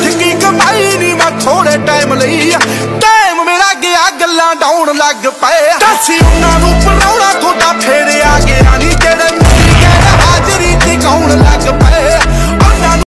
ਲੱਖ ਕੀ ਕਮਾਈ ਨਹੀਂ ਮੈਂ ਥੋੜੇ ਟਾਈਮ ਲਈ ਟਾਈਮ ਮੇਰਾ ਗਿਆ, ਗੱਲਾਂ ਡਾਉਣ ਲੱਗ ਪਏ ਦੱਸ ਉਹਨਾਂ ਨੂੰ